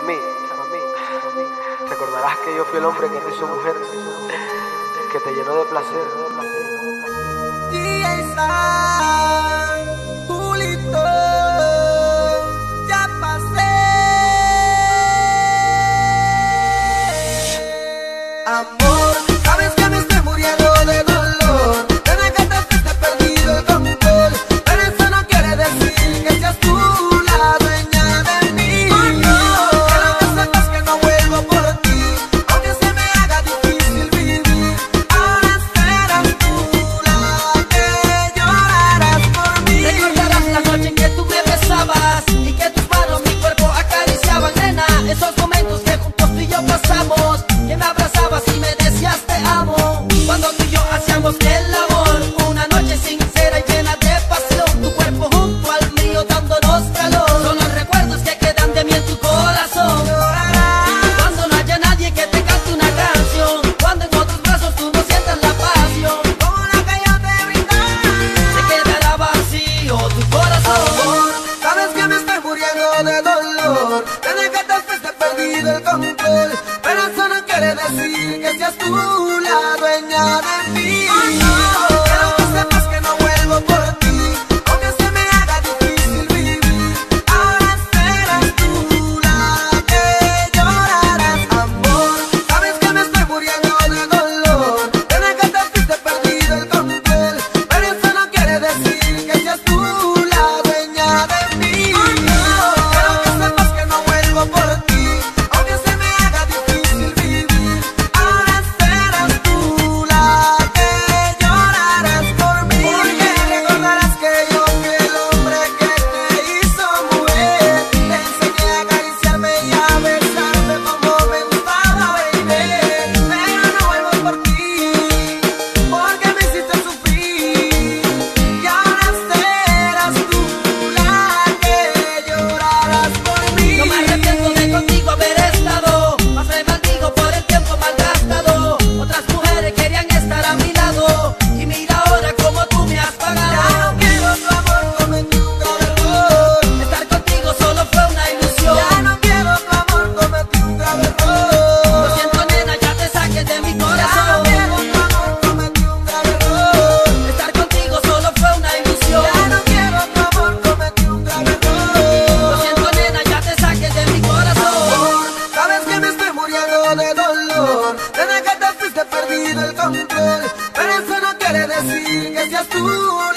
a mí, recordarás que yo fui el hombre que te hizo mujer, que te llenó de placer. ya pasé. Amor, sabes que me amor Te dejaste has perdido el control. Pero eso no quiere decir que seas tú la dueña de mí. control, pero eso no quiere decir que seas tú.